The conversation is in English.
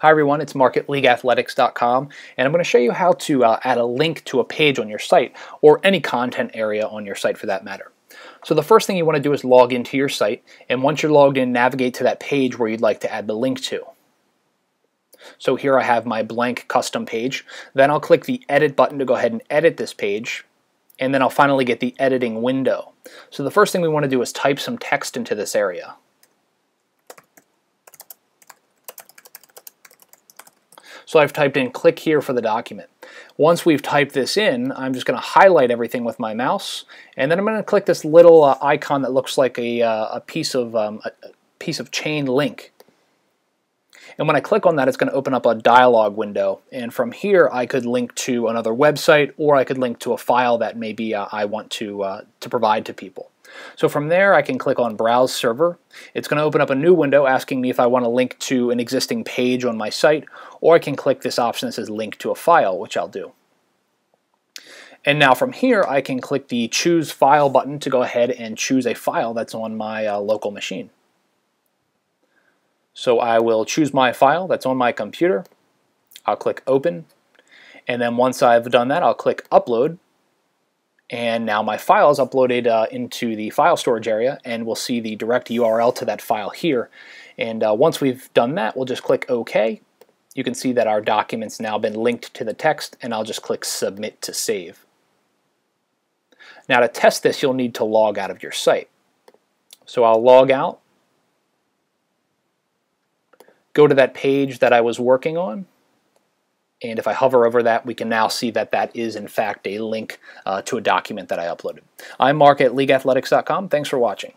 Hi everyone, it's Mark at LeagueAthletics.com and I'm going to show you how to uh, add a link to a page on your site or any content area on your site for that matter. So the first thing you want to do is log into your site and once you're logged in navigate to that page where you'd like to add the link to. So here I have my blank custom page. Then I'll click the edit button to go ahead and edit this page and then I'll finally get the editing window. So the first thing we want to do is type some text into this area. So I've typed in click here for the document. Once we've typed this in, I'm just going to highlight everything with my mouse, and then I'm going to click this little uh, icon that looks like a, uh, a piece of um, a piece of chain link. And when I click on that, it's going to open up a dialog window. And from here, I could link to another website, or I could link to a file that maybe uh, I want to uh, to provide to people. So from there, I can click on Browse Server. It's going to open up a new window asking me if I want to link to an existing page on my site, or I can click this option that says Link to a File, which I'll do. And now from here, I can click the Choose File button to go ahead and choose a file that's on my uh, local machine. So I will choose my file that's on my computer. I'll click Open. And then once I've done that, I'll click Upload and now my file is uploaded uh, into the file storage area and we'll see the direct URL to that file here. And uh, once we've done that, we'll just click OK. You can see that our document's now been linked to the text and I'll just click Submit to save. Now to test this, you'll need to log out of your site. So I'll log out, go to that page that I was working on, and if I hover over that, we can now see that that is in fact a link uh, to a document that I uploaded. I'm Mark at LeagueAthletics.com. Thanks for watching.